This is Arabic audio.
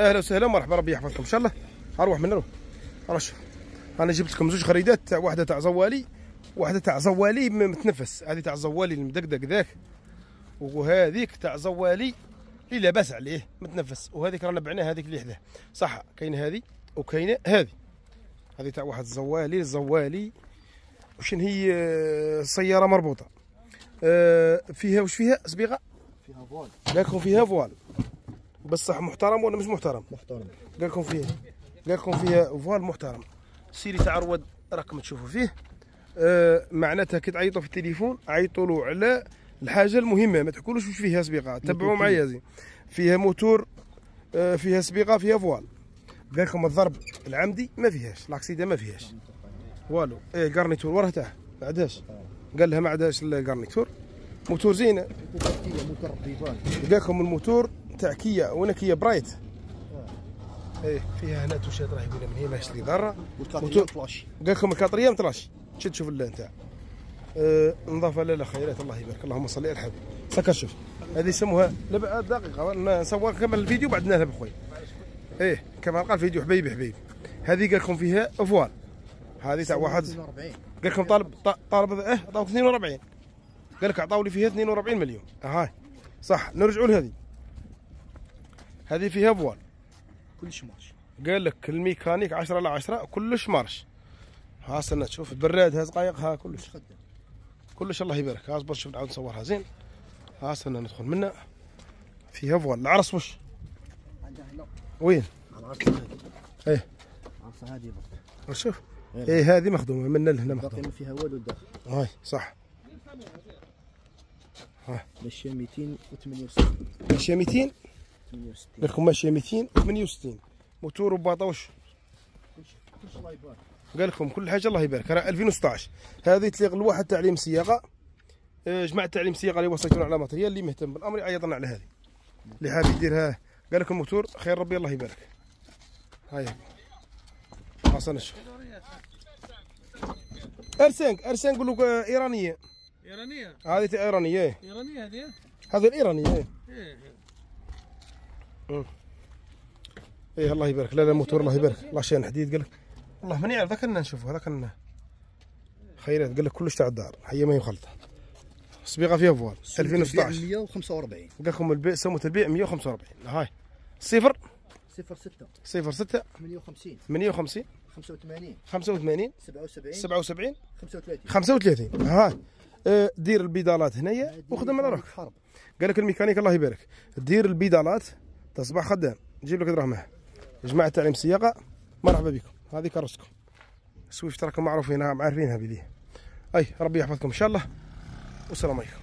أهلا وسهلا مرحبا ربي يحفظكم. إن شاء الله أروح من نروح شوف أنا جبت لكم زوج خريدات تاع واحدة تاع زوالي واحدة تاع زوالي متنفس. هذه تاع زوالي المدقدق ذاك. وهذيك تاع زوالي اللي لاباس عليه متنفس. وهذيك رانا بعناها هذيك اللي حداه صح كاينة هذه وكاينة هذه. هذه تاع واحد زوالي الزوالي وشن هي؟ آه، سيارة مربوطة. آه، فيها وش فيها؟ صبيغه فيها voile. لكم فيها voile. بصح محترم ولا مش محترم؟ محترم. قال لكم فيه. قال لكم فيها voile محترم. série تاع رواد راكم تشوفوا فيه. آه معناتها كي تعيطوا في التليفون عيطوا له على الحاجة المهمة ما تحكولوش واش فيها صبيغة تبعوا معايا زين. فيها موتور آه فيها صبيغة فيها voile قال لكم الضرب العمدي ما فيهاش l'accident ما فيهاش. والو. إيه ال garniture وراه تاعه. ما عندهاش قال لها ما عندهاش الكارنيتور موتور زينة. قال لكم الموتور تاع كيا وأنا كيا برايت. إيه فيها هنا توشات راهي يقولها من هنا ماهيش لي ضاره والكاتريا فلاش قال لكم الكاطرية مطراش شد شوف اللون تاع آه نظافه لا لا خيرات الله يبارك. اللهم صل على الحبيب. سكر شوف. هذه يسموها دقيقة. نصور كمل الفيديو بعد نذهب بخوي. إيه كما قال الفيديو حبيبي حبيبي. هذه قال لكم فيها فوال هذه تاع واحد. 42 قال لكم طالب ط- طالب آه عطاوك 42 قال لك عطاو لي فيها 42 مليون. هاي صح. نرجعوا لهذه. هذه فيها فوال كلش ماشي قال لك الميكانيك 10 على 10 كلش مارش. ها استنى تشوف البراد ها زقايق ها كلش. كلش الله يبارك. ها اصبر شوف نعاود نصورها. زين. ها استنى ندخل منها. فيها فوال العرس وش؟ وين؟ هذه إيه. العرصه هذه بالضبط شوف. غير. إيه هذه مخدومة. من لهنا مخدومة. ما فيها والو الداخل هاي صح. ماشيه 268 ماشيه 200 68 لكم ماشيه 268 موتور وباطا وش كلش كلش الله يبارك قال لكم كل حاجة الله يبارك. راه 2016 هذه تليق لواحد تعليم سياقه آه، جماعة تعليم سياقه اللي وصيتونا على ماتريال اللي مهتم بالأمر يعيطنا على هذه. اللي حاب يديرها قال لكم موتور خير ربي الله يبارك. هاي. خاصة نشوف. ارسنك ارسنك يقول لك آه، إيرانية. إيرانية؟ هذه تاع إيرانية إيه. إيرانية هذه؟ هذه الإيرانية إيه. إيه. إيه الله يبارك. لا لا موتور الله يبارك. الله شان حديد قال لك. والله ماني عارف ذاك نشوفه هذا كنا خيرات. قال لك كلش تاع الدار. هي ما هي مخلطة. صبيغة فيها voile. 2016 145 قال لكم البيع سموه البيع 145 هاي. صفر. 06 صفر 6 58 58 85 85 77 77 35 35 هاي. آه، دير ال pédale ات هنايا وخدم على روحك. قال لك الميكانيك الله يبارك. دير ال pédale ات تصبح خدام. جيب لك دراهمها جماعة تعليم السياقة مرحبا بكم. هذه كرسكم سويفت راكم معروفين عارفينها بليه أي ربي يحفظكم إن شاء الله. والسلام عليكم.